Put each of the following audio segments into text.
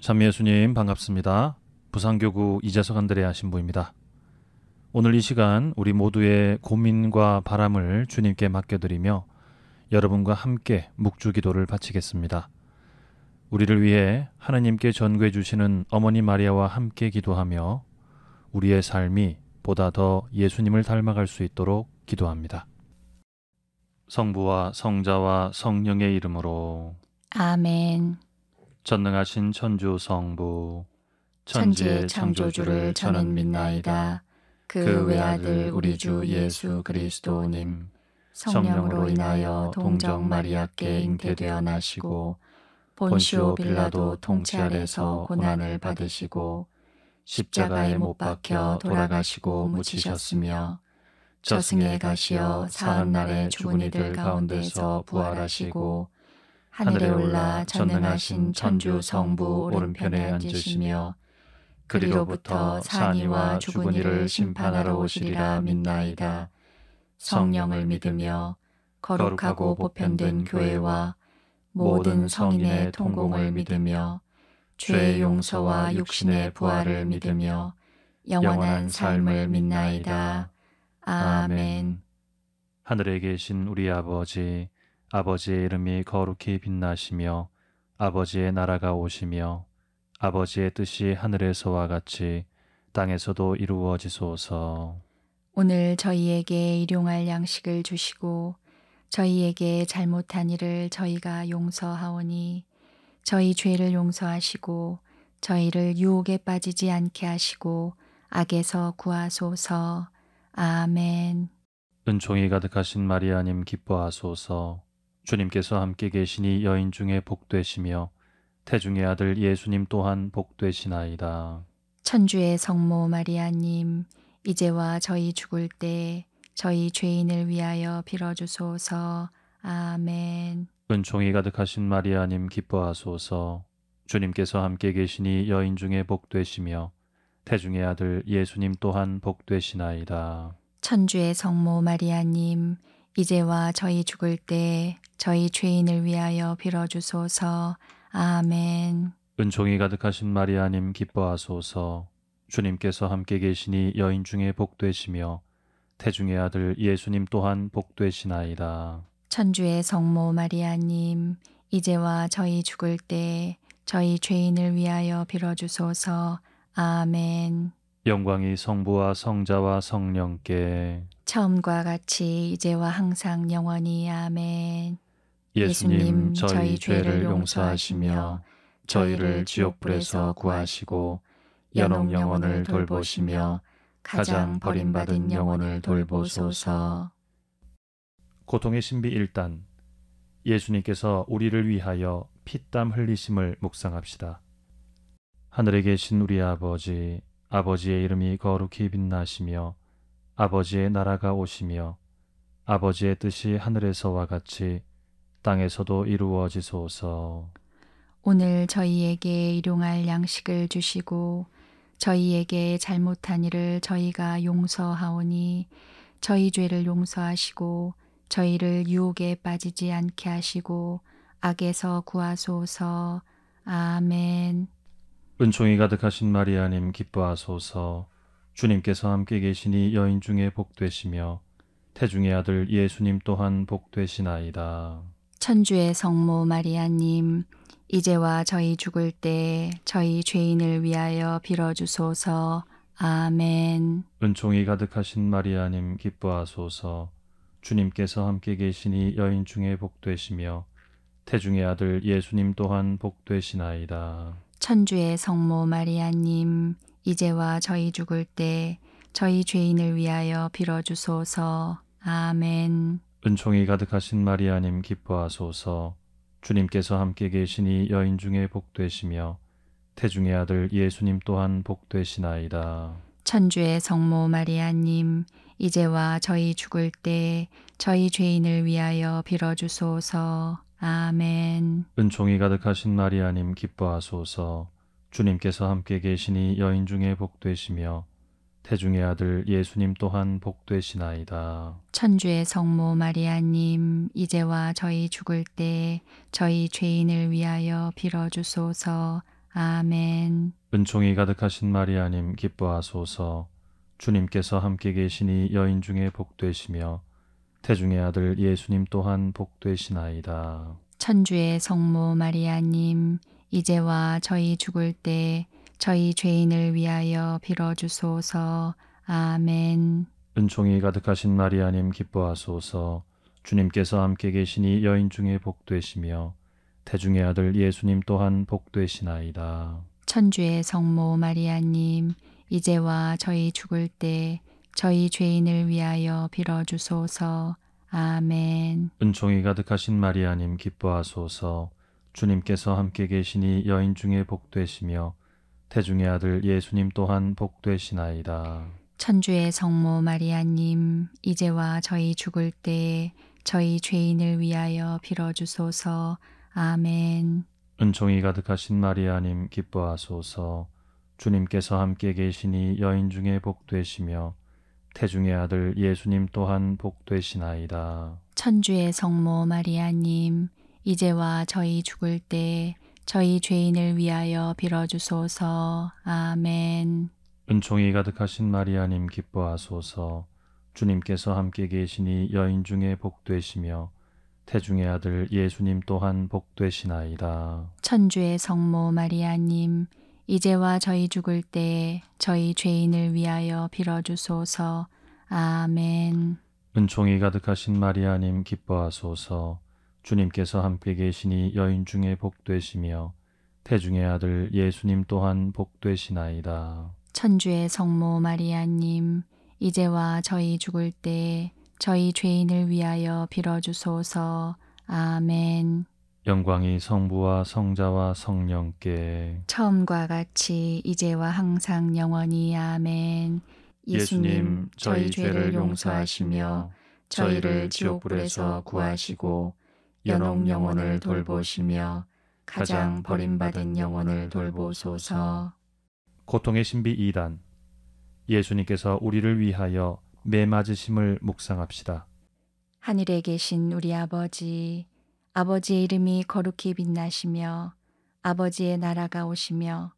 참 예수님 반갑습니다. 부산교구 이재석 안드레아 신부입니다. 오늘 이 시간 우리 모두의 고민과 바람을 주님께 맡겨드리며 여러분과 함께 묵주 기도를 바치겠습니다. 우리를 위해 하나님께 전구해 주시는 어머니 마리아와 함께 기도하며 우리의 삶이 보다 더 예수님을 닮아갈 수 있도록 기도합니다. 성부와 성자와 성령의 이름으로 아멘. 전능하신 천주 성부 천지의 창조주를 저는 믿나이다. 그 외아들 우리 주 예수 그리스도님 성령으로 인하여 동정 마리아께 잉태되어 나시고 본시오 빌라도 통치 아래서 고난을 받으시고 십자가에 못 박혀 돌아가시고 묻히셨으며 저승에 가시어 사흘 날에 죽은 이들 가운데서 부활하시고 하늘에 올라 전능하신 천주 성부 오른편에 앉으시며 그리로부터 산이와 죽은 이를 심판하러 오시리라 믿나이다. 성령을 믿으며 거룩하고 보편된 교회와 모든 성인의 통공을 믿으며 죄의 용서와 육신의 부활을 믿으며 영원한 삶을 믿나이다. 아멘. 하늘에 계신 우리 아버지 아버지의 이름이 거룩히 빛나시며 아버지의 나라가 오시며 아버지의 뜻이 하늘에서와 같이 땅에서도 이루어지소서. 오늘 저희에게 일용할 양식을 주시고 저희에게 잘못한 일을 저희가 용서하오니 저희 죄를 용서하시고 저희를 유혹에 빠지지 않게 하시고 악에서 구하소서. 아멘. 은총이 가득하신 마리아님 기뻐하소서. 주님께서 함께 계시니 여인 중에 복되시며 태중의 아들 예수님 또한 복되시나이다. 천주의 성모 마리아님, 이제와 저희 죽을 때 저희 죄인을 위하여 빌어주소서. 아멘. 은총이 가득하신 마리아님 기뻐하소서. 주님께서 함께 계시니 여인 중에 복되시며 태중의 아들 예수님 또한 복되시나이다. 천주의 성모 마리아님, 이제와 저희 죽을 때 저희 죄인을 위하여 빌어주소서. 아멘. 은총이 가득하신 마리아님 기뻐하소서. 주님께서 함께 계시니 여인 중에 복되시며 태중의 아들 예수님 또한 복되시나이다. 천주의 성모 마리아님, 이제와 저희 죽을 때 저희 죄인을 위하여 빌어주소서. 아멘. 영광이 성부와 성자와 성령께 처음과 같이 이제와 항상 영원히 아멘. 예수님 저희 죄를 용서하시며 저희를 지옥불에서 구하시고 연옥 영혼을 돌보시며 가장 버림받은 영혼을 돌보소서. 고통의 신비 1단 예수님께서 우리를 위하여 피땀 흘리심을 묵상합시다. 하늘에 계신 우리 아버지 아버지의 이름이 거룩히 빛나시며 아버지의 나라가 오시며 아버지의 뜻이 하늘에서와 같이 땅에서도 이루어지소서. 오늘 저희에게 일용할 양식을 주시고 저희에게 잘못한 일을 저희가 용서하오니 저희 죄를 용서하시고 저희를 유혹에 빠지지 않게 하시고 악에서 구하소서. 아멘. 은총이 가득하신 마리아님 기뻐하소서. 주님께서 함께 계시니 여인 중에 복되시며 태중의 아들 예수님 또한 복되시나이다. 천주의 성모 마리아님, 이제와 저희 죽을 때 저희 죄인을 위하여 빌어주소서. 아멘. 은총이 가득하신 마리아님 기뻐하소서. 주님께서 함께 계시니 여인 중에 복되시며 태중의 아들 예수님 또한 복되시나이다. 천주의 성모 마리아님, 이제와 저희 죽을 때 저희 죄인을 위하여 빌어주소서. 아멘. 은총이 가득하신 마리아님 기뻐하소서. 주님께서 함께 계시니 여인 중에 복되시며 태중의 아들 예수님 또한 복되시나이다. 천주의 성모 마리아님, 이제와 저희 죽을 때 저희 죄인을 위하여 빌어주소서. 아멘. 은총이 가득하신 마리아님 기뻐하소서. 주님께서 함께 계시니 여인 중에 복되시며 태중의 아들 예수님 또한 복되시나이다. 천주의 성모 마리아님, 이제와 저희 죽을 때 저희 죄인을 위하여 빌어주소서. 아멘. 은총이 가득하신 마리아님 기뻐하소서 주님께서 함께 계시니 여인 중에 복되시며 태중의 아들 예수님 또한 복되시나이다. 천주의 성모 마리아님, 이제와 저희 죽을 때 저희 죄인을 위하여 빌어주소서. 아멘. 은총이 가득하신 마리아님 기뻐하소서 주님께서 함께 계시니 여인 중에 복되시며 태중의 아들 예수님 또한 복되시나이다. 천주의 성모 마리아님, 이제와 저희 죽을 때 저희 죄인을 위하여 빌어주소서. 아멘. 은총이 가득하신 마리아님 기뻐하소서 주님께서 함께 계시니 여인 중에 복되시며 태중의 아들 예수님 또한 복되시나이다. 천주의 성모 마리아님, 이제와 저희 죽을 때 저희 죄인을 위하여 빌어주소서. 아멘. 은총이 가득하신 마리아님 기뻐하소서 주님께서 함께 계시니 여인 중에 복되시며 태중의 아들 예수님 또한 복되시나이다. 천주의 성모 마리아님, 이제와 저희 죽을 때 저희 죄인을 위하여 빌어주소서. 아멘. 은총이 가득하신 마리아님 기뻐하소서 주님께서 함께 계시니 여인 중에 복되시며 태중의 아들 예수님 또한 복되시나이다. 천주의 성모 마리아님, 이제와 저희 죽을 때 저희 죄인을 위하여 빌어주소서. 아멘. 은총이 가득하신 마리아님 기뻐하소서 주님께서 함께 계시니 여인 중에 복되시며 태중의 아들 예수님 또한 복되시나이다. 천주의 성모 마리아님, 이제와 저희 죽을 때 저희 죄인을 위하여 빌어주소서. 아멘. 영광이 성부와 성자와 성령께 처음과 같이 이제와 항상 영원히 아멘. 예수님 저희 죄를 용서하시며 저희를 지옥불에서 구하시고 연옥 영혼을 돌보시며 가장 버림받은 영혼을 돌보소서. 고통의 신비 2단 예수님께서 우리를 위하여 매 맞으심을 묵상합시다. 하늘에 계신 우리 아버지, 아버지의 이름이 거룩히 빛나시며 아버지의 나라가 오시며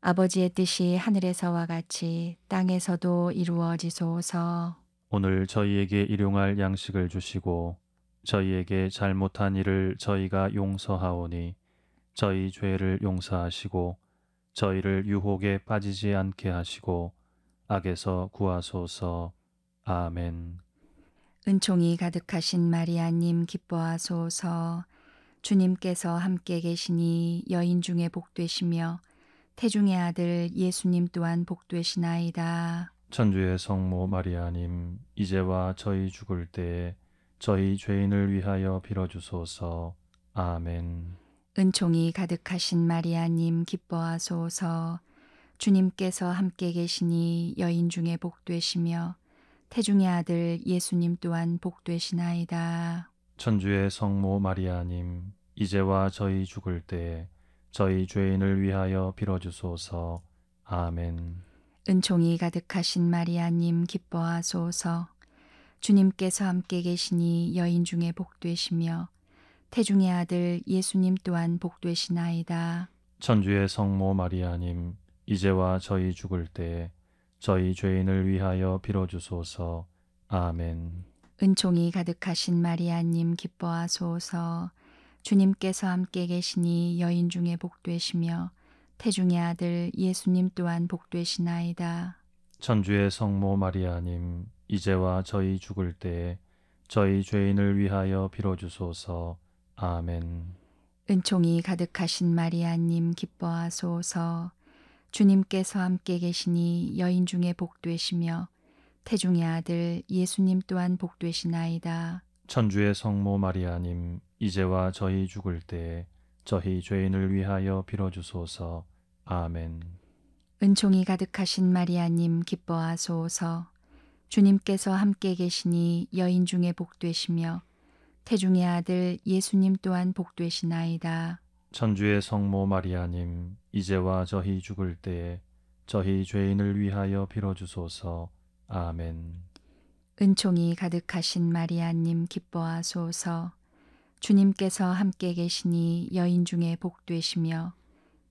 아버지의 뜻이 하늘에서와 같이 땅에서도 이루어지소서. 오늘 저희에게 일용할 양식을 주시고 저희에게 잘못한 일을 저희가 용서하오니 저희 죄를 용서하시고 저희를 유혹에 빠지지 않게 하시고 악에서 구하소서. 아멘. 은총이 가득하신 마리아님 기뻐하소서. 주님께서 함께 계시니 여인 중에 복되시며 태중의 아들 예수님 또한 복되시나이다. 천주의 성모 마리아님, 이제와 저희 죽을 때에 저희 죄인을 위하여 빌어주소서. 아멘. 은총이 가득하신 마리아님 기뻐하소서. 주님께서 함께 계시니 여인 중에 복되시며 태중의 아들 예수님 또한 복되시나이다. 천주의 성모 마리아님, 이제와 저희 죽을 때에 저희 죄인을 위하여 빌어주소서. 아멘. 은총이 가득하신 마리아님 기뻐하소서. 주님께서 함께 계시니 여인 중에 복되시며 태중의 아들 예수님 또한 복되시나이다. 천주의 성모 마리아님, 이제와 저희 죽을 때에 저희 죄인을 위하여 빌어주소서. 아멘. 은총이 가득하신 마리아님 기뻐하소서. 주님께서 함께 계시니 여인 중에 복되시며 태중의 아들 예수님 또한 복되시나이다. 천주의 성모 마리아님, 이제와 저희 죽을 때에 저희 죄인을 위하여 빌어주소서. 아멘. 은총이 가득하신 마리아님 기뻐하소서. 주님께서 함께 계시니 여인 중에 복되시며 태중의 아들 예수님 또한 복되시나이다. 천주의 성모 마리아님, 이제와 저희 죽을 때에 저희 죄인을 위하여 빌어주소서. 아멘. 은총이 가득하신 마리아님 기뻐하소서. 주님께서 함께 계시니 여인 중에 복되시며 태중의 아들 예수님 또한 복되시나이다. 천주의 성모 마리아님, 이제와 저희 죽을 때에 저희 죄인을 위하여 빌어주소서. 아멘. 은총이 가득하신 마리아님 기뻐하소서. 주님께서 함께 계시니 여인 중에 복되시며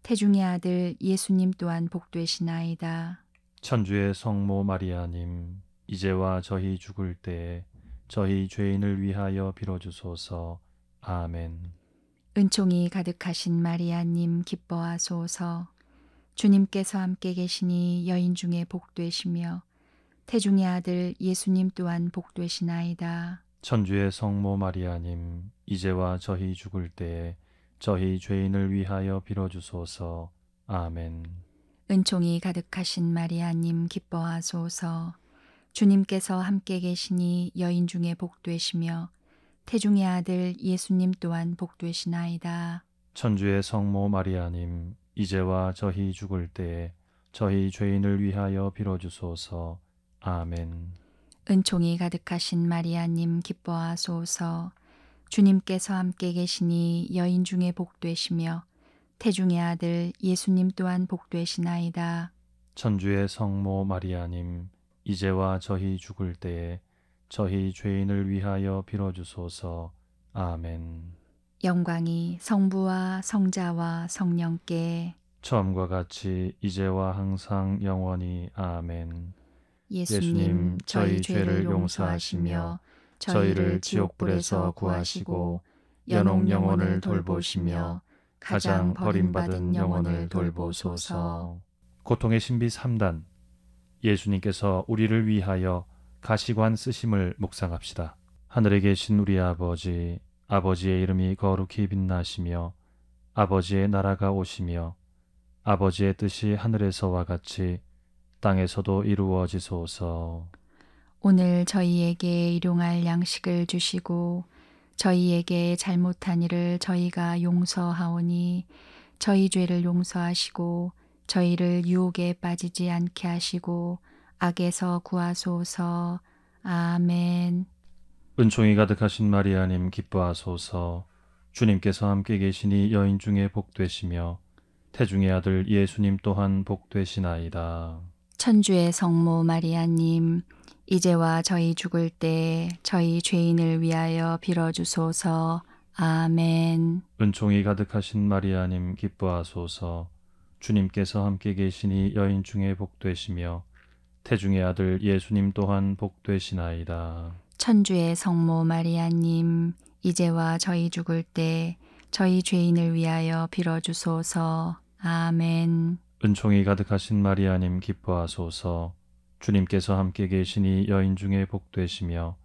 태중의 아들 예수님 또한 복되시나이다. 천주의 성모 마리아님, 이제와 저희 죽을 때에 저희 죄인을 위하여 빌어주소서. 아멘. 은총이 가득하신 마리아님 기뻐하소서. 주님께서 함께 계시니 여인 중에 복되시며 태중의 아들 예수님 또한 복되시나이다. 천주의 성모 마리아님, 이제와 저희 죽을 때에 저희 죄인을 위하여 빌어주소서. 아멘. 은총이 가득하신 마리아님 기뻐하소서. 주님께서 함께 계시니 여인 중에 복되시며 태중의 아들 예수님 또한 복되시나이다. 천주의 성모 마리아님, 이제와 저희 죽을 때에 저희 죄인을 위하여 빌어주소서. 아멘. 은총이 가득하신 마리아님 기뻐하소서. 주님께서 함께 계시니 여인 중에 복되시며 태중의 아들 예수님 또한 복되시나이다. 천주의 성모 마리아님, 이제와 저희 죽을 때에 저희 죄인을 위하여 빌어주소서. 아멘. 영광이 성부와 성자와 성령께 처음과 같이 이제와 항상 영원히 아멘. 예수님 저희 죄를 용서하시며 저희를 지옥불에서 구하시고 연옥 영혼을 돌보시며 가장 버림받은 영혼을 돌보소서. 고통의 신비 3단 예수님께서 우리를 위하여 가시관 쓰심을 묵상합시다. 하늘에 계신 우리 아버지 아버지의 이름이 거룩히 빛나시며 아버지의 나라가 오시며 아버지의 뜻이 하늘에서와 같이 땅에서도 이루어지소서. 오늘 저희에게 일용할 양식을 주시고 저희에게 잘못한 일을 저희가 용서하오니 저희 죄를 용서하시고 저희를 유혹에 빠지지 않게 하시고 악에서 구하소서. 아멘. 은총이 가득하신 마리아님 기뻐하소서. 주님께서 함께 계시니 여인 중에 복되시며 태중의 아들 예수님 또한 복되시나이다. 천주의 성모 마리아님, 이제와 저희 죽을 때 저희 죄인을 위하여 빌어주소서. 아멘. 은총이 가득하신 마리아님 기뻐하소서. 주님께서 함께 계시니 여인 중에 복되시며 태중의 아들 예수님 또한 복되시나이다. 천주의 성모 마리아님, 이제와 저희 죽을 때 저희 죄인을 위하여 빌어주소서. 아멘. 은총이 가득하신 마리아님 기뻐하소서. 주님께서 함께 계시니 여인 중에 복되시며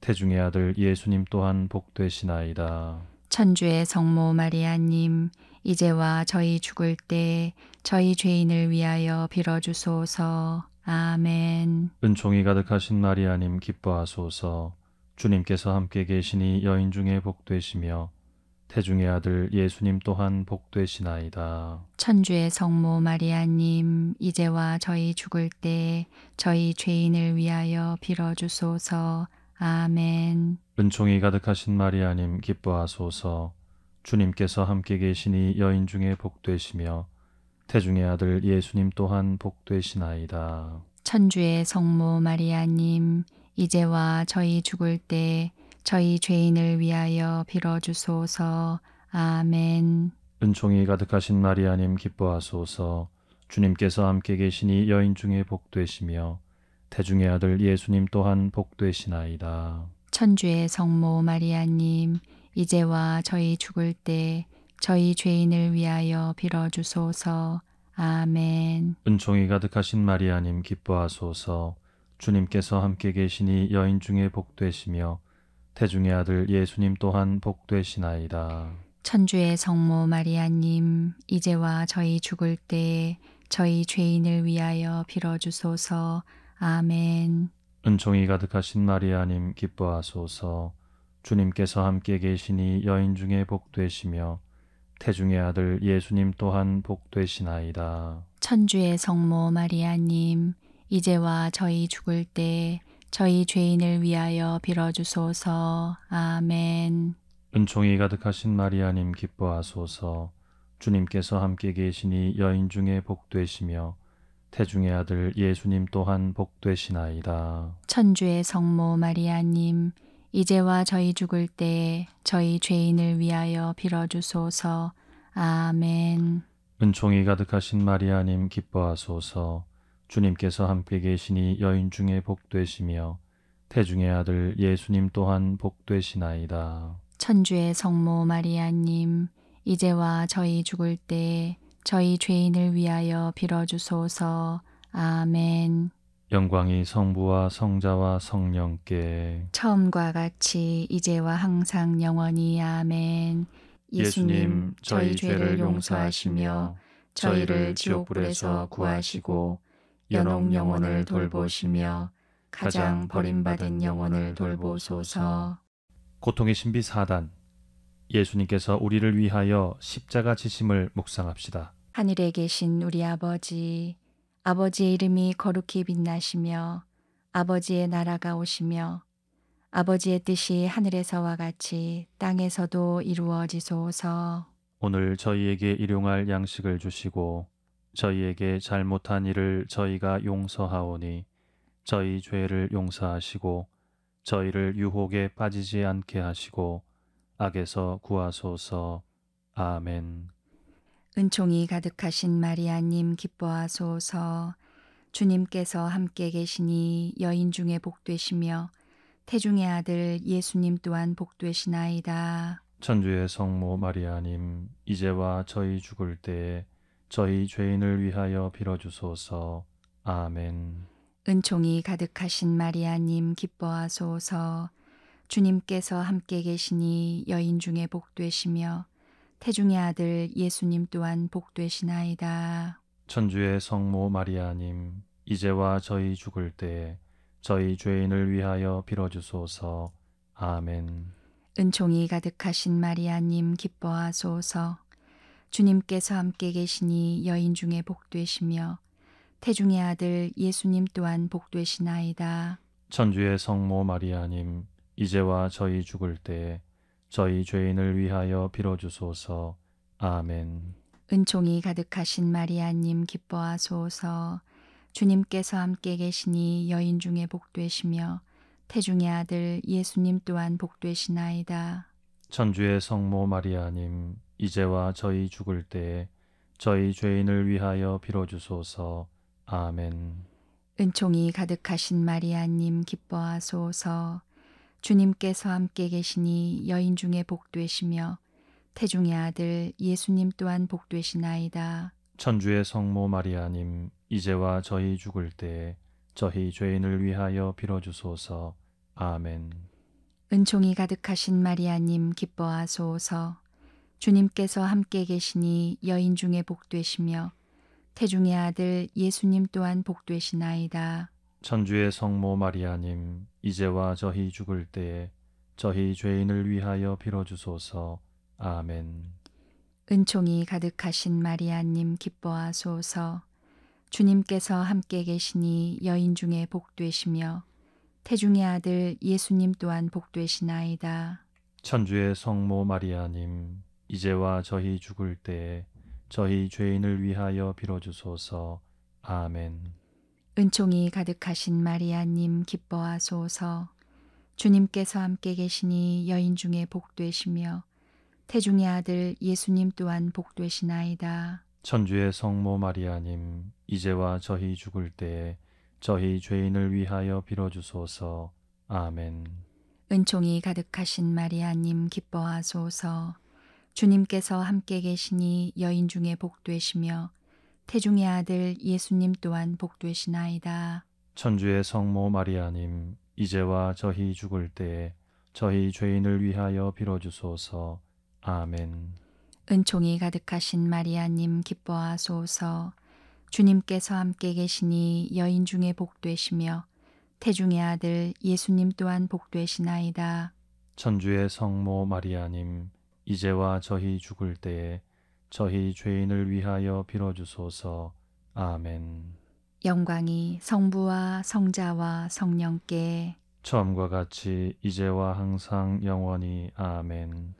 태중의 아들 예수님 또한 복되시나이다. 천주의 성모 마리아님, 이제와 저희 죽을 때 저희 죄인을 위하여 빌어주소서. 아멘. 은총이 가득하신 마리아님 기뻐하소서. 주님께서 함께 계시니 여인 중에 복되시며 태중의 아들 예수님 또한 복되시나이다. 천주의 성모 마리아님, 이제와 저희 죽을 때 저희 죄인을 위하여 빌어주소서. 아멘. 은총이 가득하신 마리아님 기뻐하소서. 주님께서 함께 계시니 여인 중에 복되시며 태중의 아들 예수님 또한 복되시나이다. 천주의 성모 마리아님, 이제와 저희 죽을 때 저희 죄인을 위하여 빌어주소서. 아멘. 은총이 가득하신 마리아님 기뻐하소서. 주님께서 함께 계시니 여인 중에 복되시며 태중의 아들 예수님 또한 복되시나이다. 천주의 성모 마리아님, 이제와 저희 죽을 때 저희 죄인을 위하여 빌어주소서. 아멘. 은총이 가득하신 마리아님 기뻐하소서. 주님께서 함께 계시니 여인 중에 복되시며 태중의 아들 예수님 또한 복되시나이다. 천주의 성모 마리아님, 이제와 저희 죽을 때 저희 죄인을 위하여 빌어주소서. 아멘. 은총이 가득하신 마리아님 기뻐하소서. 주님께서 함께 계시니 여인 중에 복되시며 태중의 아들 예수님 또한 복되시나이다. 천주의 성모 마리아님, 이제와 저희 죽을 때 저희 죄인을 위하여 빌어주소서. 아멘. 은총이 가득하신 마리아님 기뻐하소서. 주님께서 함께 계시니 여인 중에 복되시며 태중의 아들 예수님 또한 복되시나이다. 천주의 성모 마리아님, 이제와 저희 죽을 때 저희 죄인을 위하여 빌어주소서. 아멘. 은총이 가득하신 마리아님 기뻐하소서 주님께서 함께 계시니 여인 중에 복되시며 태중의 아들 예수님 또한 복되시나이다. 천주의 성모 마리아님, 이제와 저희 죽을 때 저희 죄인을 위하여 빌어주소서. 아멘. 영광이 성부와 성자와 성령께 처음과 같이 이제와 항상 영원히 아멘. 예수님 저희 죄를 용서하시며 저희를 지옥불에서 구하시고 연옥 영혼을 돌보시며 가장 버림받은 영혼을 돌보소서. 고통의 신비 4단 예수님께서 우리를 위하여 십자가 지심을 묵상합시다. 하늘에 계신 우리 아버지, 아버지의 이름이 거룩히 빛나시며 아버지의 나라가 오시며 아버지의 뜻이 하늘에서와 같이 땅에서도 이루어지소서. 오늘 저희에게 일용할 양식을 주시고 저희에게 잘못한 일을 저희가 용서하오니 저희 죄를 용서하시고 저희를 유혹에 빠지지 않게 하시고 악에서 구하소서. 아멘. 은총이 가득하신 마리아님 기뻐하소서. 주님께서 함께 계시니 여인 중에 복되시며 태중의 아들 예수님 또한 복되시나이다. 천주의 성모 마리아님, 이제와 저희 죽을 때에 저희 죄인을 위하여 빌어주소서. 아멘. 은총이 가득하신 마리아님 기뻐하소서. 주님께서 함께 계시니 여인 중에 복되시며 태중의 아들 예수님 또한 복되시나이다. 천주의 성모 마리아님, 이제와 저희 죽을 때에 저희 죄인을 위하여 빌어주소서. 아멘. 은총이 가득하신 마리아님 기뻐하소서. 주님께서 함께 계시니 여인 중에 복되시며 태중의 아들 예수님 또한 복되시나이다. 천주의 성모 마리아님, 이제와 저희 죽을 때에 저희 죄인을 위하여 빌어주소서. 아멘. 은총이 가득하신 마리아님 기뻐하소서. 주님께서 함께 계시니 여인 중에 복되시며 태중의 아들 예수님 또한 복되시나이다. 천주의 성모 마리아님, 이제와 저희 죽을 때에 저희 죄인을 위하여 빌어주소서. 아멘. 은총이 가득하신 마리아님 기뻐하소서. 주님께서 함께 계시니 여인 중에 복되시며 태중의 아들 예수님 또한 복되시나이다. 천주의 성모 마리아님, 이제와 저희 죽을 때에 저희 죄인을 위하여 빌어주소서. 아멘. 은총이 가득하신 마리아님 기뻐하소서. 주님께서 함께 계시니 여인 중에 복되시며 태중의 아들 예수님 또한 복되시나이다. 천주의 성모 마리아님, 이제와 저희 죽을 때에 저희 죄인을 위하여 빌어주소서. 아멘. 은총이 가득하신 마리아님 기뻐하소서. 주님께서 함께 계시니 여인 중에 복되시며 태중의 아들 예수님 또한 복되시나이다. 천주의 성모 마리아님, 이제와 저희 죽을 때에 저희 죄인을 위하여 빌어주소서. 아멘. 은총이 가득하신 마리아님 기뻐하소서. 주님께서 함께 계시니 여인 중에 복되시며 태중의 아들 예수님 또한 복되시나이다. 천주의 성모 마리아님, 이제와 저희 죽을 때에 저희 죄인을 위하여 빌어주소서. 아멘. 은총이 가득하신 마리아님 기뻐하소서. 주님께서 함께 계시니 여인 중에 복되시며 태중의 아들 예수님 또한 복되시나이다. 천주의 성모 마리아님, 이제와 저희 죽을 때에 저희 죄인을 위하여 빌어주소서. 아멘. 은총이 가득하신 마리아님 기뻐하소서. 주님께서 함께 계시니 여인 중에 복되시며 태중의 아들 예수님 또한 복되시나이다. 천주의 성모 마리아님, 이제와 저희 죽을 때에 저희 죄인을 위하여 빌어주소서. 아멘. 영광이 성부와 성자와 성령께 처음과 같이 이제와 항상 영원히 아멘.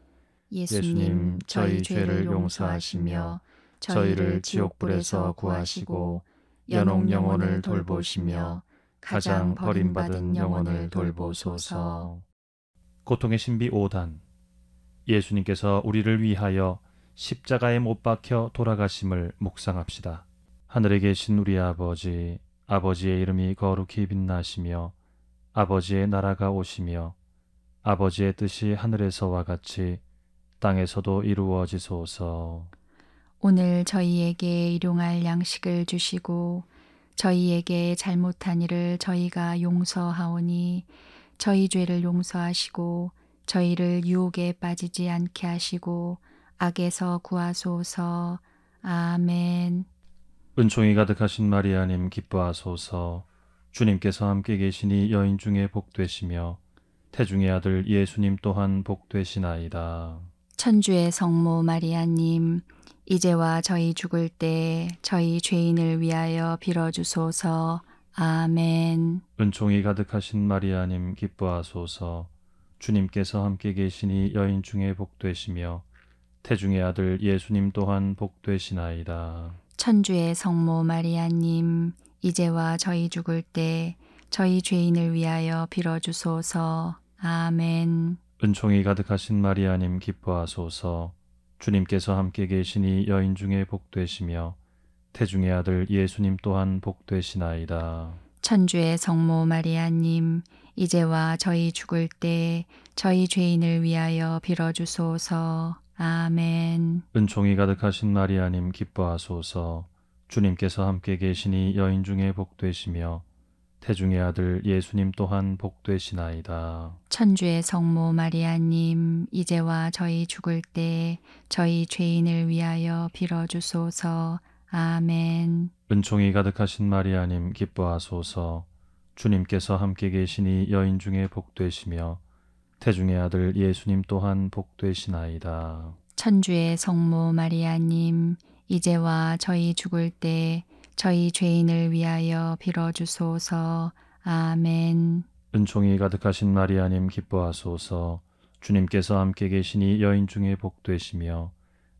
예수님 저희 죄를 용서하시며 저희를 지옥불에서 구하시고 연옥 영혼을 돌보시며 가장 버림받은 영혼을 돌보소서. 고통의 신비 5단 예수님께서 우리를 위하여 십자가에 못 박혀 돌아가심을 묵상합시다. 하늘에 계신 우리 아버지, 아버지의 이름이 거룩히 빛나시며 아버지의 나라가 오시며 아버지의 뜻이 하늘에서와 같이 땅에서도 이루어지소서. 오늘 저희에게 일용할 양식을 주시고 저희에게 잘못한 일을 저희가 용서하오니 저희 죄를 용서하시고 저희를 유혹에 빠지지 않게 하시고 악에서 구하소서. 아멘. 은총이 가득하신 마리아님 기뻐하소서. 주님께서 함께 계시니 여인 중에 복되시며 태중의 아들 예수님 또한 복되시나이다. 천주의 성모 마리아님, 이제와 저희 죽을 때 저희 죄인을 위하여 빌어주소서. 아멘. 은총이 가득하신 마리아님 기뻐하소서. 주님께서 함께 계시니 여인 중에 복되시며 태중의 아들 예수님 또한 복되시나이다. 천주의 성모 마리아님, 이제와 저희 죽을 때 저희 죄인을 위하여 빌어주소서. 아멘. 은총이 가득하신 마리아님 기뻐하소서. 주님께서 함께 계시니 여인 중에 복되시며 태중의 아들 예수님 또한 복되시나이다. 천주의 성모 마리아님, 이제와 저희 죽을 때 저희 죄인을 위하여 빌어주소서. 아멘. 은총이 가득하신 마리아님 기뻐하소서. 주님께서 함께 계시니 여인 중에 복되시며 태중의 아들 예수님 또한 복되시나이다. 천주의 성모 마리아님, 이제와 저희 죽을 때 저희 죄인을 위하여 빌어주소서. 아멘. 은총이 가득하신 마리아님 기뻐하소서. 주님께서 함께 계시니 여인 중에 복되시며 태중의 아들 예수님 또한 복되시나이다. 천주의 성모 마리아님, 이제와 저희 죽을 때 저희 죄인을 위하여 빌어주소서. 아멘. 은총이 가득하신 마리아님 기뻐하소서. 주님께서 함께 계시니 여인 중에 복되시며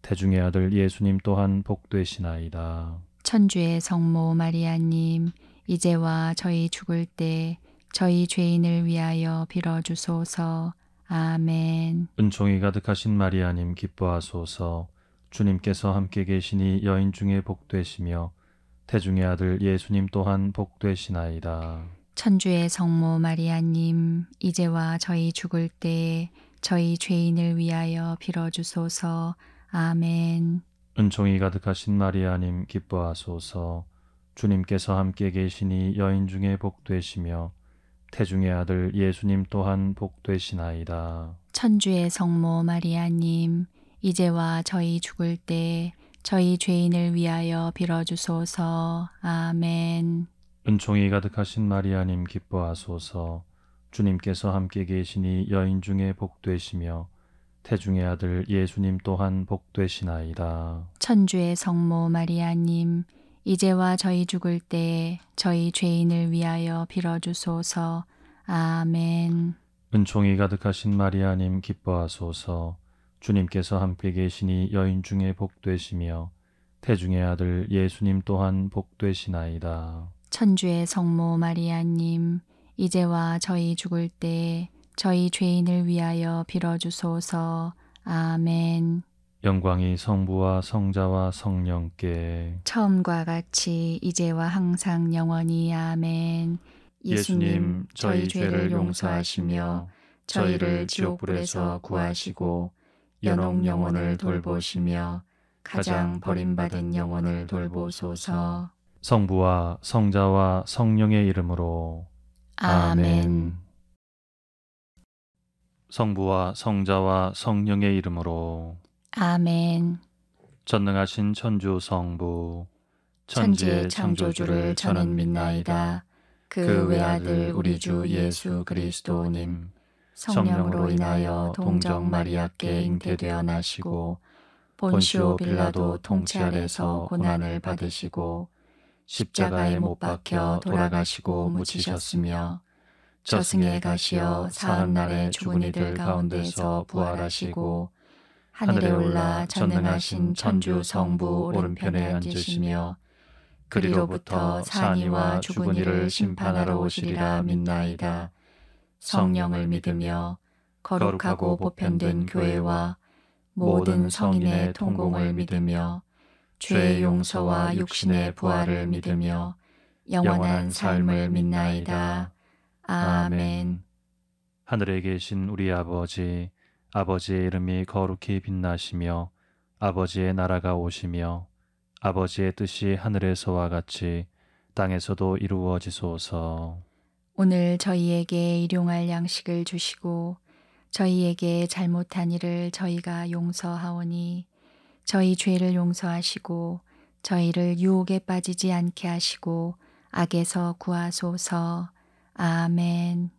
태중의 아들 예수님 또한 복되시나이다. 천주의 성모 마리아님, 이제와 저희 죽을 때 저희 죄인을 위하여 빌어주소서. 아멘. 은총이 가득하신 마리아님 기뻐하소서. 주님께서 함께 계시니 여인 중에 복되시며 태중의 아들 예수님 또한 복되시나이다. 천주의 성모 마리아님, 이제와 저희 죽을 때 저희 죄인을 위하여 빌어주소서. 아멘. 은총이 가득하신 마리아님 기뻐하소서. 주님께서 함께 계시니 여인 중에 복되시며 태중의 아들 예수님 또한 복되시나이다. 천주의 성모 마리아님, 이제와 저희 죽을 때 저희 죄인을 위하여 빌어주소서. 아멘. 은총이 가득하신 마리아님 기뻐하소서. 주님께서 함께 계시니 여인 중에 복되시며 태중의 아들 예수님 또한 복되시나이다. 천주의 성모 마리아님, 이제와 저희 죽을 때 저희 죄인을 위하여 빌어주소서. 아멘. 은총이 가득하신 마리아님 기뻐하소서. 주님께서 함께 계시니 여인 중에 복되시며 태중의 아들 예수님 또한 복되시나이다. 천주의 성모 마리아님, 이제와 저희 죽을 때 저희 죄인을 위하여 빌어주소서. 아멘. 영광이 성부와 성자와 성령께 처음과 같이 이제와 항상 영원히 아멘. 예수님 저희 죄를 용서하시며 저희를 지옥불에서 구하시고 연옥 영혼을 돌보시며 가장 버림받은 영혼을 돌보소서. 성부와 성자와 성령의 이름으로 아멘. 성부와 성자와 성령의 이름으로 아멘. 전능하신 천주 성부 천지의 창조주를 저는 믿나이다. 그 외아들 우리 주 예수 그리스도님 성령으로 인하여 동정 마리아께 잉태되어 나시고 본시오 빌라도 통치 아래서 고난을 받으시고 십자가에 못 박혀 돌아가시고 묻히셨으며 저승에 가시어 사흘 날에 죽은 이들 가운데서 부활하시고 하늘에 올라 전능하신 천주 성부 오른편에 앉으시며 그리로부터 산이와 죽은 이를 심판하러 오시리라 믿나이다. 성령을 믿으며 거룩하고 보편된 교회와 모든 성인의 통공을 믿으며 죄의 용서와 육신의 부활을 믿으며 영원한 삶을 믿나이다. 아멘. 하늘에 계신 우리 아버지, 아버지의 이름이 거룩히 빛나시며 아버지의 나라가 오시며 아버지의 뜻이 하늘에서와 같이 땅에서도 이루어지소서. 오늘 저희에게 일용할 양식을 주시고 저희에게 잘못한 일을 저희가 용서하오니 저희 죄를 용서하시고 저희를 유혹에 빠지지 않게 하시고 악에서 구하소서. 아멘.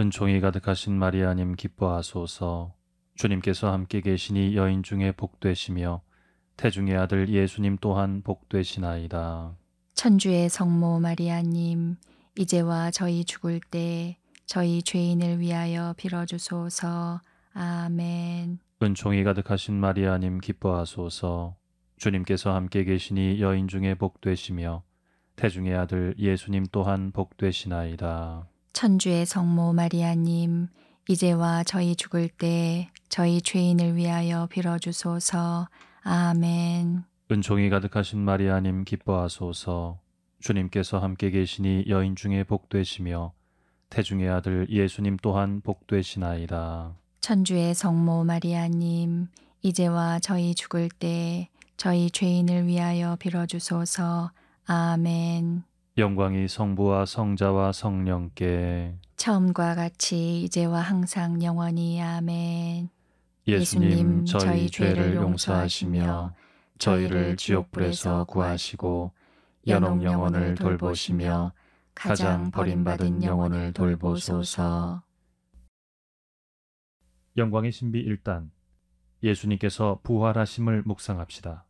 은총이 가득하신 마리아님 기뻐하소서. 주님께서 함께 계시니 여인 중에 복되시며 태중의 아들 예수님 또한 복되시나이다. 천주의 성모 마리아님, 이제와 저희 죽을 때 저희 죄인을 위하여 빌어주소서. 아멘. 은총이 가득하신 마리아님 기뻐하소서. 주님께서 함께 계시니 여인 중에 복되시며 태중의 아들 예수님 또한 복되시나이다. 천주의 성모 마리아님, 이제와 저희 죽을 때 저희 죄인을 위하여 빌어주소서. 아멘. 은총이 가득하신 마리아님 기뻐하소서. 주님께서 함께 계시니 여인 중에 복되시며 태중의 아들 예수님 또한 복되시나이다. 천주의 성모 마리아님, 이제와 저희 죽을 때 저희 죄인을 위하여 빌어주소서. 아멘. 영광이 성부와 성자와 성령께 처음과 같이 이제와 항상 영원히 아멘. 예수님 저희 죄를 용서하시며 저희를 지옥불에서 구하시고 연옥 영혼을 돌보시며 가장 버림받은 영혼을 돌보소서. 영광의 신비 1단 예수님께서 부활하심을 묵상합시다.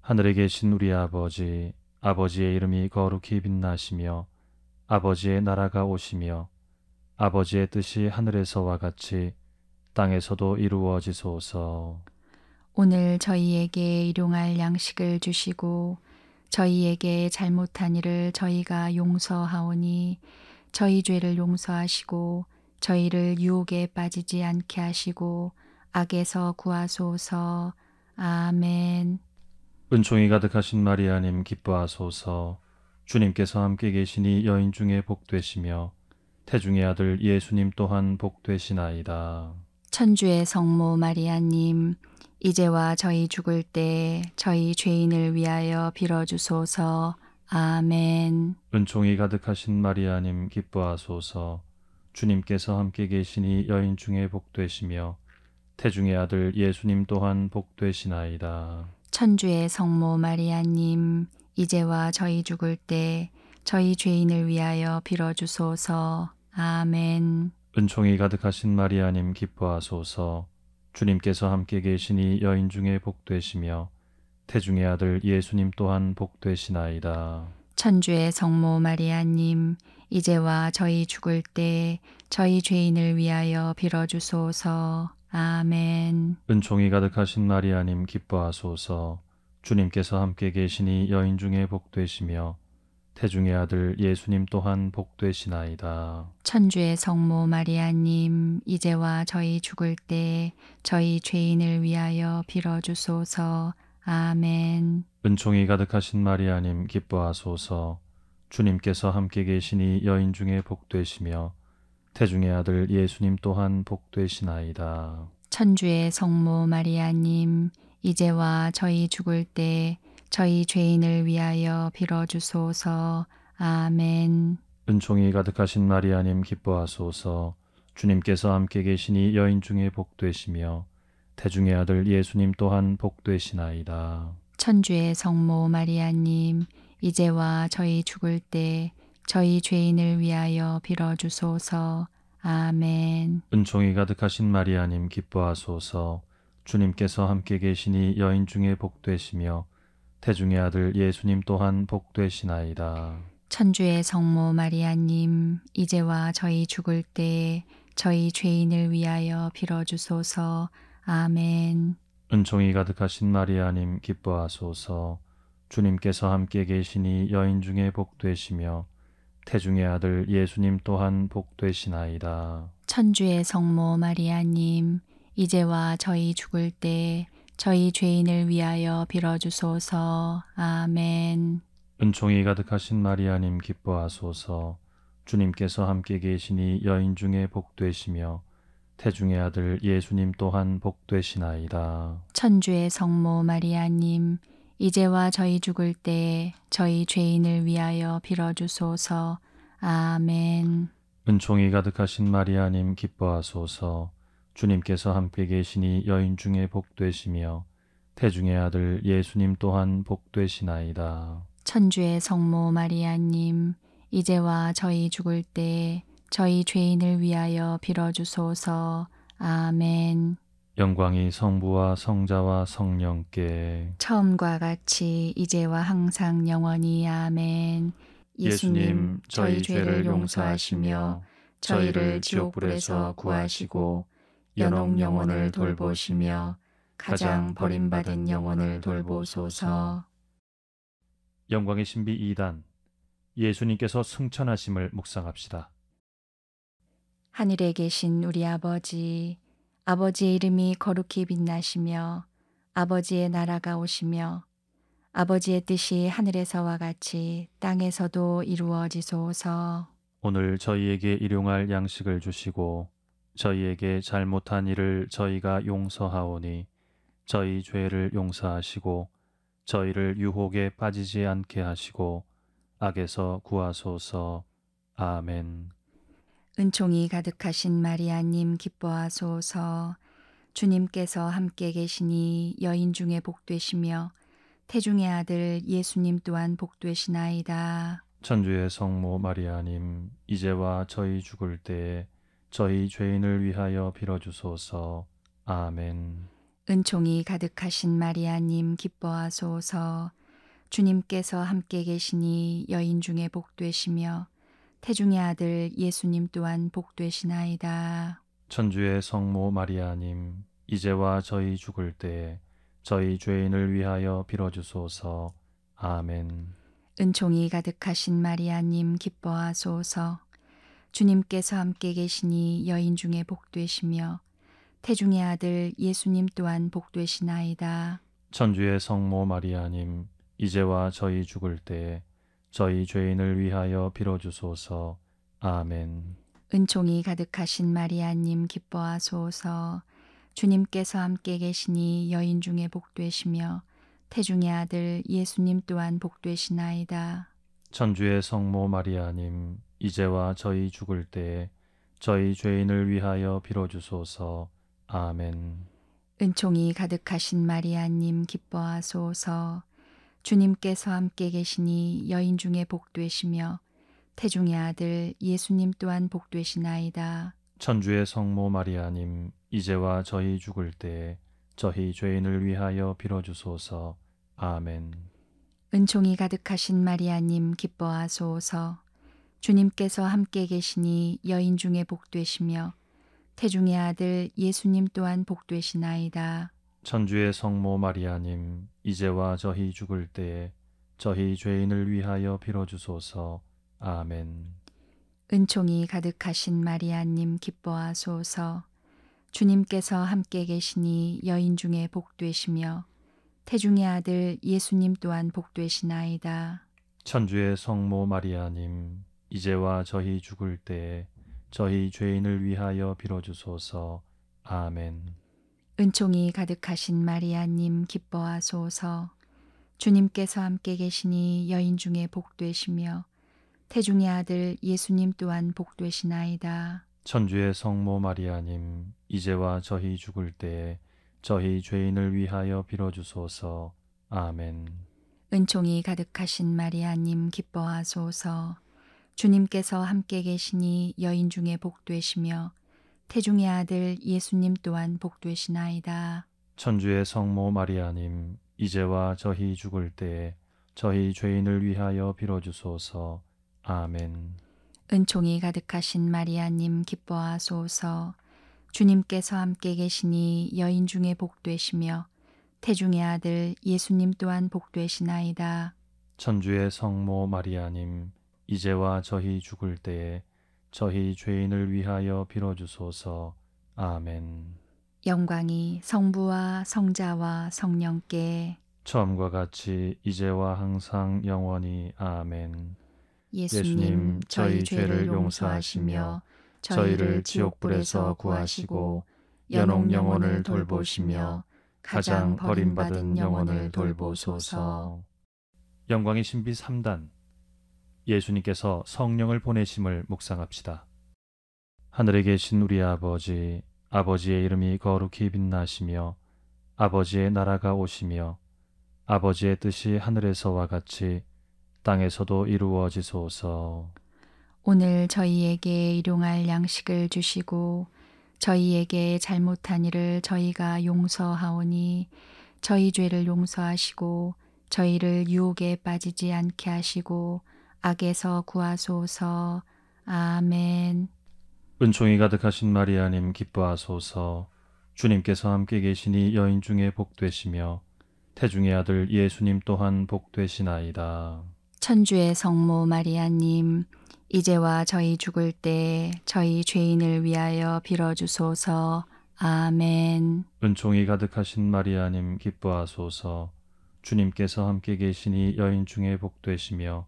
하늘에 계신 우리 아버지 아버지의 이름이 거룩히 빛나시며 아버지의 나라가 오시며 아버지의 뜻이 하늘에서와 같이 땅에서도 이루어지소서. 오늘 저희에게 일용할 양식을 주시고 저희에게 잘못한 일을 저희가 용서하오니 저희 죄를 용서하시고 저희를 유혹에 빠지지 않게 하시고 악에서 구하소서. 아멘. 은총이 가득하신 마리아님 기뻐하소서. 주님께서 함께 계시니 여인 중에 복되시며 태중의 아들 예수님 또한 복되시나이다. 천주의 성모 마리아님, 이제와 저희 죽을 때 저희 죄인을 위하여 빌어주소서. 아멘. 은총이 가득하신 마리아님 기뻐하소서. 주님께서 함께 계시니 여인 중에 복되시며 태중의 아들 예수님 또한 복되시나이다. 천주의 성모 마리아님, 이제와 저희 죽을 때 저희 죄인을 위하여 빌어주소서. 아멘. 은총이 가득하신 마리아님 기뻐하소서. 주님께서 함께 계시니 여인 중에 복되시며 태중의 아들 예수님 또한 복되시나이다. 천주의 성모 마리아님, 이제와 저희 죽을 때 저희 죄인을 위하여 빌어주소서. 아멘. 은총이 가득하신 마리아님 기뻐하소서. 주님께서 함께 계시니 여인 중에 복되시며 태중의 아들 예수님 또한 복되시나이다. 천주의 성모 마리아님, 이제와 저희 죽을 때 저희 죄인을 위하여 빌어주소서. 아멘. 은총이 가득하신 마리아님 기뻐하소서. 주님께서 함께 계시니 여인 중에 복되시며 태중의 아들 예수님 또한 복되시나이다. 천주의 성모 마리아님, 이제와 저희 죽을 때 저희 죄인을 위하여 빌어주소서. 아멘. 은총이 가득하신 마리아님 기뻐하소서. 주님께서 함께 계시니 여인 중에 복되시며 태중의 아들 예수님 또한 복되시나이다. 천주의 성모 마리아님, 이제와 저희 죽을 때 저희 죄인을 위하여 빌어주소서. 아멘. 은총이 가득하신 마리아님 기뻐하소서. 주님께서 함께 계시니 여인 중에 복되시며 태중의 아들 예수님 또한 복되시나이다. 천주의 성모 마리아님, 이제와 저희 죽을 때 저희 죄인을 위하여 빌어주소서. 아멘. 은총이 가득하신 마리아님 기뻐하소서. 주님께서 함께 계시니 여인 중에 복되시며 태중의 아들 예수님 또한 복되시나이다. 천주의 성모 마리아님, 이제와 저희 죽을 때 저희 죄인을 위하여 빌어주소서. 아멘. 은총이 가득하신 마리아님 기뻐하소서 주님께서 함께 계시니 여인 중에 복되시며 태중의 아들 예수님 또한 복되시나이다. 천주의 성모 마리아님, 이제와 저희 죽을 때 저희 죄인을 위하여 빌어주소서. 아멘. 은총이 가득하신 마리아님 기뻐하소서 주님께서 함께 계시니 여인 중에 복되시며 태중의 아들 예수님 또한 복되시나이다. 천주의 성모 마리아님, 이제와 저희 죽을 때 저희 죄인을 위하여 빌어주소서. 아멘. 영광이 성부와 성자와 성령께 처음과 같이 이제와 항상 영원히 아멘. 예수님 저희 죄를 용서하시며 저희를 지옥불에서 구하시고 연옥 영혼을 돌보시며 가장 버림받은 영혼을 돌보소서. 영광의 신비 2단 예수님께서 승천하심을 묵상합시다. 하늘에 계신 우리 아버지, 아버지의 이름이 거룩히 빛나시며 아버지의 나라가 오시며 아버지의 뜻이 하늘에서와 같이 땅에서도 이루어지소서. 오늘 저희에게 일용할 양식을 주시고 저희에게 잘못한 일을 저희가 용서하오니 저희 죄를 용서하시고 저희를 유혹에 빠지지 않게 하시고 악에서 구하소서. 아멘. 은총이 가득하신 마리아님 기뻐하소서. 주님께서 함께 계시니 여인 중에 복되시며 태중의 아들 예수님 또한 복되시나이다. 천주의 성모 마리아님, 이제와 저희 죽을 때에 저희 죄인을 위하여 빌어주소서. 아멘. 은총이 가득하신 마리아님 기뻐하소서. 주님께서 함께 계시니 여인 중에 복되시며 태중의 아들 예수님 또한 복되시나이다. 천주의 성모 마리아님, 이제와 저희 죽을 때에 저희 죄인을 위하여 빌어주소서. 아멘. 은총이 가득하신 마리아님 기뻐하소서. 주님께서 함께 계시니 여인 중에 복되시며 태중의 아들 예수님 또한 복되시나이다. 천주의 성모 마리아님, 이제와 저희 죽을 때에 저희 죄인을 위하여 빌어주소서. 아멘. 은총이 가득하신 마리아님 기뻐하소서. 주님께서 함께 계시니 여인 중에 복되시며 태중의 아들 예수님 또한 복되시나이다. 천주의 성모 마리아님, 이제와 저희 죽을 때에 저희 죄인을 위하여 빌어주소서. 아멘. 은총이 가득하신 마리아님 기뻐하소서. 주님께서 함께 계시니 여인 중에 복되시며 태중의 아들 예수님 또한 복되시나이다. 천주의 성모 마리아님, 이제와 저희 죽을 때에 저희 죄인을 위하여 빌어주소서. 아멘. 은총이 가득하신 마리아님 기뻐하소서. 주님께서 함께 계시니 여인 중에 복되시며 태중의 아들 예수님 또한 복되시나이다. 천주의 성모 마리아님, 이제와 저희 죽을 때에 저희 죄인을 위하여 빌어주소서. 아멘. 은총이 가득하신 마리아님 기뻐하소서. 주님께서 함께 계시니 여인 중에 복되시며 태중의 아들 예수님 또한 복되시나이다. 천주의 성모 마리아님, 이제와 저희 죽을 때에 저희 죄인을 위하여 빌어주소서. 아멘. 은총이 가득하신 마리아님 기뻐하소서. 주님께서 함께 계시니 여인 중에 복되시며 태중의 아들 예수님 또한 복되시나이다. 천주의 성모 마리아님, 이제와 저희 죽을 때에 저희 죄인을 위하여 빌어주소서. 아멘. 은총이 가득하신 마리아님 기뻐하소서. 주님께서 함께 계시니 여인 중에 복되시며 태중의 아들 예수님 또한 복되시나이다. 천주의 성모 마리아님, 이제와 저희 죽을 때에 저희 죄인을 위하여 빌어주소서. 아멘. 은총이 가득하신 마리아님 기뻐하소서. 주님께서 함께 계시니 여인 중에 복되시며 태중의 아들 예수님 또한 복되시나이다. 천주의 성모 마리아님, 이제와 저희 죽을 때에 저희 죄인을 위하여 빌어주소서. 아멘. 영광이 성부와 성자와 성령께 처음과 같이 이제와 항상 영원히 아멘. 예수님 저희 죄를 용서하시며 저희를 지옥불에서 구하시고 연옥 영혼을 돌보시며 가장 버림받은 영혼을 돌보소서. 영광의 신비 3단 예수님께서 성령을 보내심을 묵상합시다. 하늘에 계신 우리 아버지 아버지의 이름이 거룩히 빛나시며 아버지의 나라가 오시며 아버지의 뜻이 하늘에서와 같이 땅에서도 이루어지소서. 오늘 저희에게 일용할 양식을 주시고 저희에게 잘못한 일을 저희가 용서하오니 저희 죄를 용서하시고 저희를 유혹에 빠지지 않게 하시고 악에서 구하소서. 아멘. 은총이 가득하신 마리아님 기뻐하소서. 주님께서 함께 계시니 여인 중에 복되시며 태중의 아들 예수님 또한 복되시나이다. 천주의 성모 마리아님, 이제와 저희 죽을 때 저희 죄인을 위하여 빌어주소서. 아멘. 은총이 가득하신 마리아님 기뻐하소서. 주님께서 함께 계시니 여인 중에 복되시며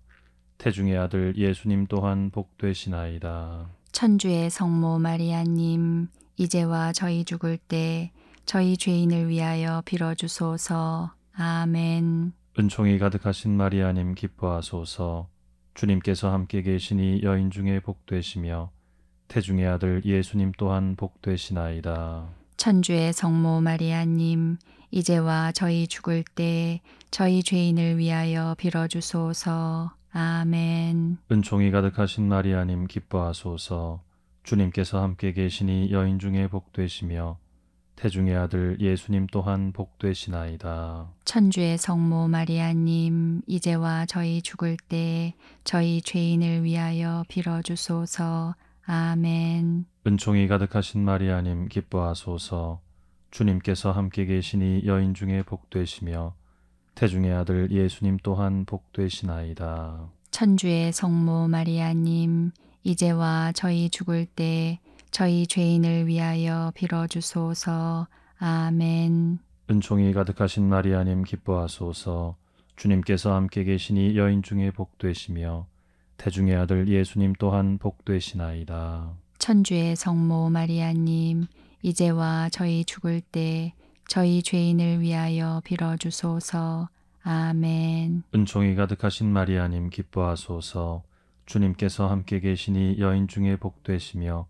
태중의 아들 예수님 또한 복되시나이다. 천주의 성모 마리아님, 이제와 저희 죽을 때 저희 죄인을 위하여 빌어주소서. 아멘. 은총이 가득하신 마리아님 기뻐하소서. 주님께서 함께 계시니 여인 중에 복되시며 태중의 아들 예수님 또한 복되시나이다. 천주의 성모 마리아님, 이제와 저희 죽을 때 저희 죄인을 위하여 빌어주소서. 아멘. 은총이 가득하신 마리아님 기뻐하소서. 주님께서 함께 계시니 여인 중에 복되시며 태중의 아들 예수님 또한 복되시나이다. 천주의 성모 마리아님, 이제와 저희 죽을 때 저희 죄인을 위하여 빌어주소서. 아멘. 은총이 가득하신 마리아님 기뻐하소서. 주님께서 함께 계시니 여인 중에 복되시며 태중의 아들 예수님 또한 복되시나이다. 천주의 성모 마리아님, 이제와 저희 죽을 때 저희 죄인을 위하여 빌어주소서. 아멘. 은총이 가득하신 마리아님 기뻐하소서. 주님께서 함께 계시니 여인 중에 복되시며 태중의 아들 예수님 또한 복되시나이다. 천주의 성모 마리아님, 이제와 저희 죽을 때 저희 죄인을 위하여 빌어주소서. 아멘. 은총이 가득하신 마리아님 기뻐하소서. 주님께서 함께 계시니 여인 중에 복되시며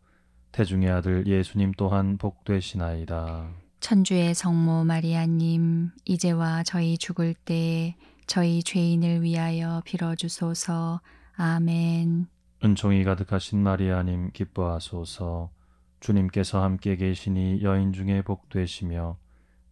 태중의 아들 예수님 또한 복되시나이다. 천주의 성모 마리아님, 이제와 저희 죽을 때 저희 죄인을 위하여 빌어주소서. 아멘. 은총이 가득하신 마리아님 기뻐하소서. 주님께서 함께 계시니 여인 중에 복되시며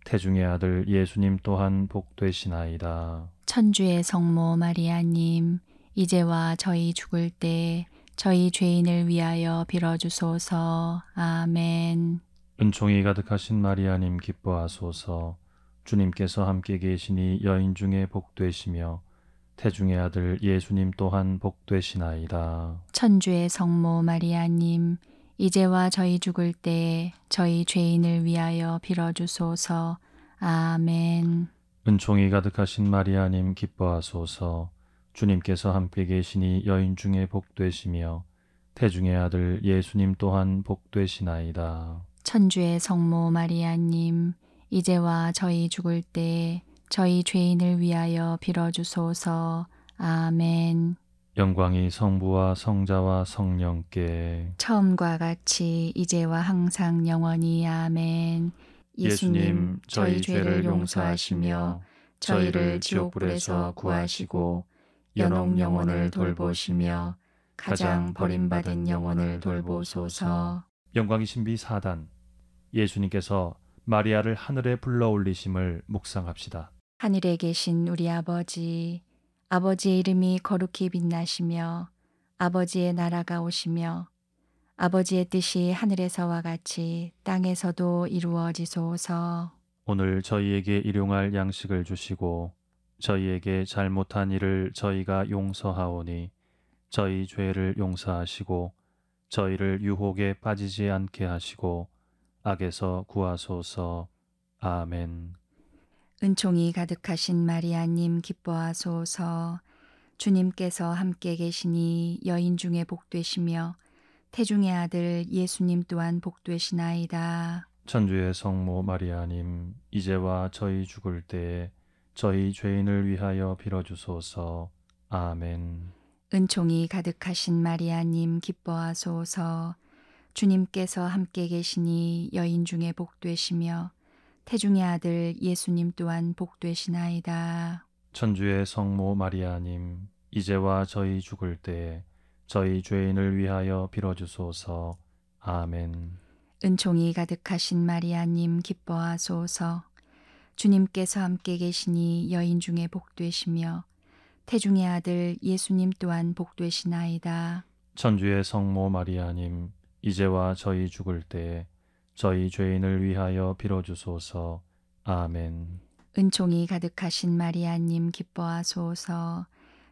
태중의 아들 예수님 또한 복되시나이다. 천주의 성모 마리아님, 이제와 저희 죽을 때 저희 죄인을 위하여 빌어주소서. 아멘. 은총이 가득하신 마리아님 기뻐하소서. 주님께서 함께 계시니 여인 중에 복되시며 태중의 아들 예수님 또한 복되시나이다. 천주의 성모 마리아님, 이제와 저희 죽을 때 저희 죄인을 위하여 빌어주소서. 아멘. 은총이 가득하신 마리아님 기뻐하소서. 주님께서 함께 계시니 여인 중에 복되시며 태중의 아들 예수님 또한 복되시나이다. 천주의 성모 마리아님, 이제와 저희 죽을 때 저희 죄인을 위하여 빌어주소서. 아멘. 영광이 성부와 성자와 성령께 처음과 같이 이제와 항상 영원히 아멘. 예수님 저희 죄를 용서하시며 저희를 지옥불에서 구하시고 연옥 영혼을 돌보시며 가장 버림받은 영혼을 돌보소서. 영광이 신비 4단 예수님께서 마리아를 하늘에 불러 올리심을 묵상합시다. 하늘에 계신 우리 아버지, 아버지의 이름이 거룩히 빛나시며 아버지의 나라가 오시며 아버지의 뜻이 하늘에서와 같이 땅에서도 이루어지소서. 오늘 저희에게 일용할 양식을 주시고 저희에게 잘못한 일을 저희가 용서하오니 저희 죄를 용서하시고 저희를 유혹에 빠지지 않게 하시고 악에서 구하소서. 아멘. 은총이 가득하신 마리아님 기뻐하소서 주님께서 함께 계시니 여인 중에 복되시며 태중의 아들 예수님 또한 복되시나이다. 천주의 성모 마리아님, 이제와 저희 죽을 때에 저희 죄인을 위하여 빌어주소서. 아멘. 은총이 가득하신 마리아님 기뻐하소서 주님께서 함께 계시니 여인 중에 복되시며 태중의 아들 예수님 또한 복되시나이다. 천주의 성모 마리아님, 이제와 저희 죽을 때에 저희 죄인을 위하여 빌어주소서. 아멘. 은총이 가득하신 마리아님 기뻐하소서 주님께서 함께 계시니 여인 중에 복되시며 태중의 아들 예수님 또한 복되시나이다. 천주의 성모 마리아님, 이제와 저희 죽을 때에 저희 죄인을 위하여 빌어주소서. 아멘. 은총이 가득하신 마리아님 기뻐하소서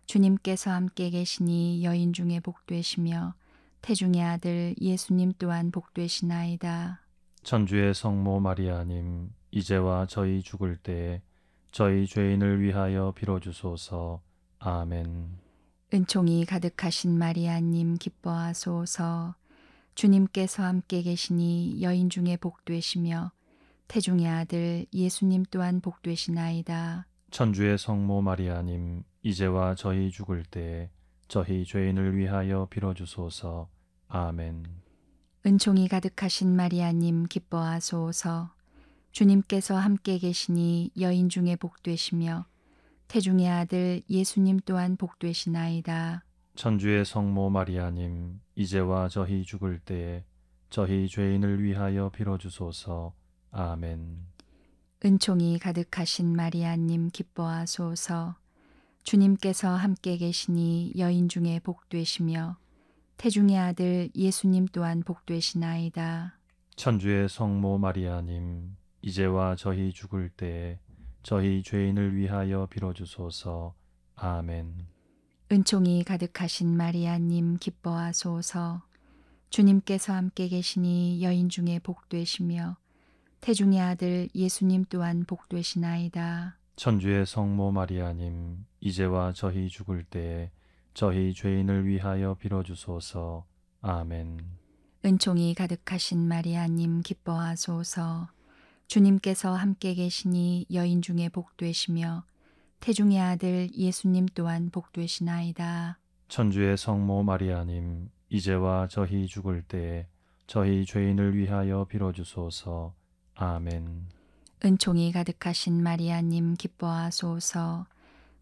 주님께서 함께 계시니 여인 중에 복되시며 태중의 아들 예수님 또한 복되시나이다. 천주의 성모 마리아님, 이제와 저희 죽을 때에 저희 죄인을 위하여 빌어주소서. 아멘. 은총이 가득하신 마리아님 기뻐하소서 주님께서 함께 계시니 여인 중에 복되시며 태중의 아들 예수님 또한 복되시나이다. 천주의 성모 마리아님, 이제와 저희 죽을 때에 저희 죄인을 위하여 빌어주소서. 아멘. 은총이 가득하신 마리아님 기뻐하소서 주님께서 함께 계시니 여인 중에 복되시며 태중의 아들 예수님 또한 복되시나이다. 천주의 성모 마리아님, 이제와 저희 죽을 때에 저희 죄인을 위하여 빌어주소서. 아멘. 은총이 가득하신 마리아님 기뻐하소서 주님께서 함께 계시니 여인 중에 복되시며 태중의 아들 예수님 또한 복되시나이다. 천주의 성모 마리아님, 이제와 저희 죽을 때에 저희 죄인을 위하여 빌어주소서. 아멘. 은총이 가득하신 마리아님 기뻐하소서 주님께서 함께 계시니 여인 중에 복되시며 태중의 아들 예수님 또한 복되시나이다. 천주의 성모 마리아님, 이제와 저희 죽을 때에 저희 죄인을 위하여 빌어주소서. 아멘. 은총이 가득하신 마리아님 기뻐하소서 주님께서 함께 계시니 여인 중에 복되시며 태중의 아들 예수님 또한 복되시나이다. 천주의 성모 마리아님, 이제와 저희 죽을 때에 저희 죄인을 위하여 빌어주소서. 아멘. 은총이 가득하신 마리아님 기뻐하소서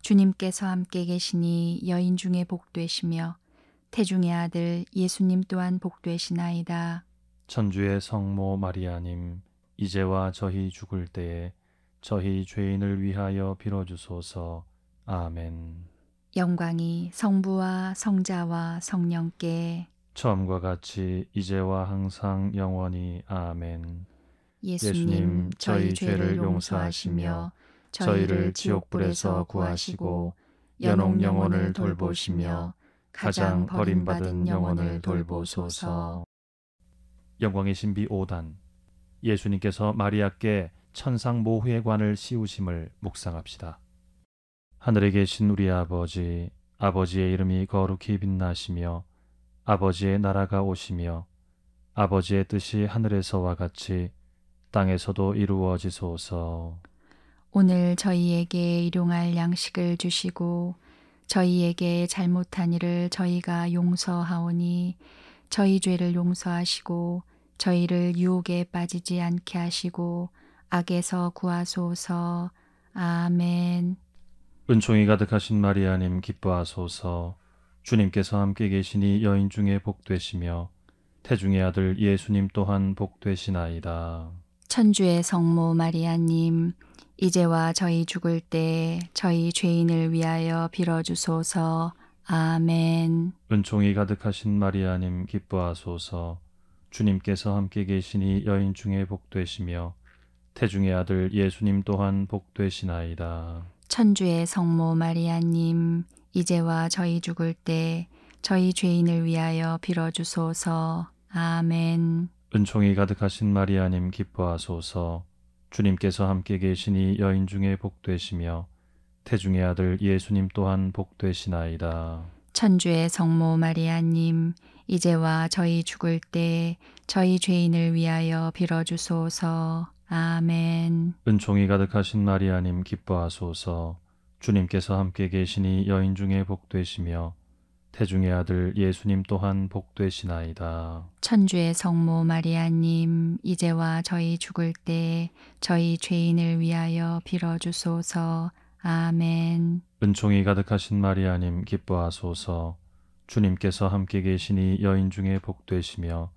주님께서 함께 계시니 여인 중에 복되시며 태중의 아들 예수님 또한 복되시나이다. 천주의 성모 마리아님, 이제와 저희 죽을 때에 저희 죄인을 위하여 빌어주소서. 아멘. 영광이 성부와 성자와 성령께 처음과 같이 이제와 항상 영원히 아멘. 예수님 저희 죄를 용서하시며 저희를 지옥불에서 구하시고 연옥 영혼을 돌보시며 가장 버림받은 영혼을 돌보소서. 영광의 신비 5단 예수님께서 마리아께 천상 모후의 관을 씌우심을 묵상합시다. 하늘에 계신 우리 아버지, 아버지의 이름이 거룩히 빛나시며 아버지의 나라가 오시며 아버지의 뜻이 하늘에서와 같이 땅에서도 이루어지소서. 오늘 저희에게 일용할 양식을 주시고 저희에게 잘못한 일을 저희가 용서하오니 저희 죄를 용서하시고 저희를 유혹에 빠지지 않게 하시고 악에서 구하소서. 아멘. 은총이 가득하신 마리아님 기뻐하소서. 주님께서 함께 계시니 여인 중에 복되시며 태중의 아들 예수님 또한 복되시나이다. 천주의 성모 마리아님, 이제와 저희 죽을 때 저희 죄인을 위하여 빌어주소서. 아멘. 은총이 가득하신 마리아님 기뻐하소서. 주님께서 함께 계시니 여인 중에 복되시며 태중의 아들 예수님 또한 복되시나이다. 천주의 성모 마리아님, 이제와 저희 죽을 때 저희 죄인을 위하여 빌어주소서. 아멘. 은총이 가득하신 마리아님 기뻐하소서 주님께서 함께 계시니 여인 중에 복되시며 태중의 아들 예수님 또한 복되시나이다. 천주의 성모 마리아님, 이제와 저희 죽을 때 저희 죄인을 위하여 빌어주소서. 아멘. 은총이 가득하신 마리아님 기뻐하소서 주님께서 함께 계시니 여인 중에 복되시며 태중의 아들 예수님 또한 복되시나이다. 천주의 성모 마리아님, 이제와 저희 죽을 때 저희 죄인을 위하여 빌어주소서. 아멘. 은총이 가득하신 마리아님 기뻐하소서 주님께서 함께 계시니 여인 중에 복되시며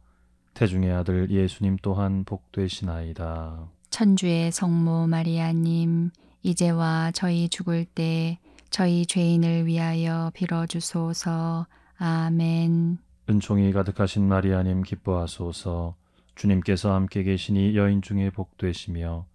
태중의 아들 예수님 또한 복되시나이다. 천주의 성모 마리아님, 이제와 저희 죽을 때 저희 죄인을 위하여 빌어주소서. 아멘. 은총이 가득하신 마리아님 기뻐하소서 주님께서 함께 계시니 여인 중에 복되시며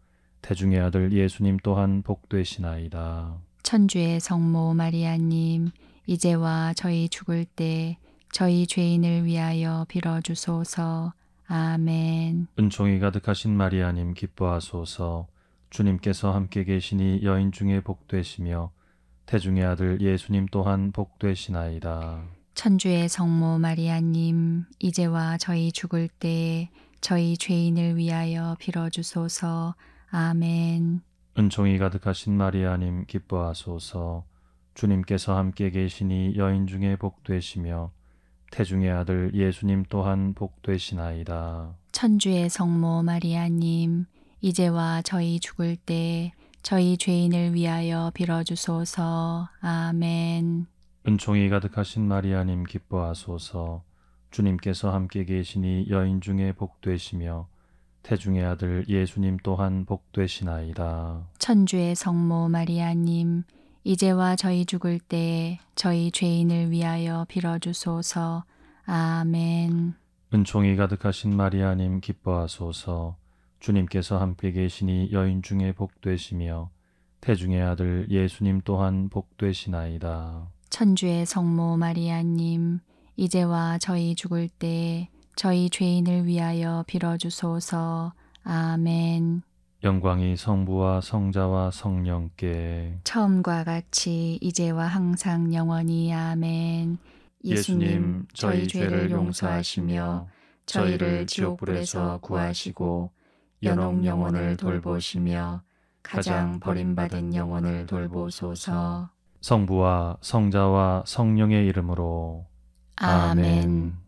태중의 아들 예수님 또한 복되시나이다. 천주의 성모 마리아님, 이제와 저희 죽을 때 저희 죄인을 위하여 빌어주소서. 아멘. 은총이 가득하신 마리아님 기뻐하소서 주님께서 함께 계시니 여인 중에 복되시며 태중의 아들 예수님 또한 복되시나이다. 천주의 성모 마리아님, 이제와 저희 죽을 때 저희 죄인을 위하여 빌어주소서. 아멘. 은총이 가득하신 마리아님 기뻐하소서 주님께서 함께 계시니 여인 중에 복되시며 태중의 아들 예수님 또한 복되시나이다. 천주의 성모 마리아님, 이제와 저희 죽을 때 저희 죄인을 위하여 빌어주소서. 아멘. 은총이 가득하신 마리아님 기뻐하소서 주님께서 함께 계시니 여인 중에 복되시며 태중의 아들 예수님 또한 복되시나이다. 천주의 성모 마리아님, 이제와 저희 죽을 때 저희 죄인을 위하여 빌어주소서. 아멘. 은총이 가득하신 마리아님 기뻐하소서 주님께서 함께 계시니 여인 중에 복되시며 태중의 아들 예수님 또한 복되시나이다. 천주의 성모 마리아님, 이제와 저희 죽을 때 저희 죄인을 위하여 빌어주소서. 아멘. 영광이 성부와 성자와 성령께 처음과 같이 이제와 항상 영원히 아멘. 예수님 저희 죄를 용서하시며 저희를 지옥불에서 구하시고 연옥 영혼을 돌보시며 가장 버림받은 영혼을 돌보소서 성부와 성자와 성령의 이름으로 아멘. 아멘.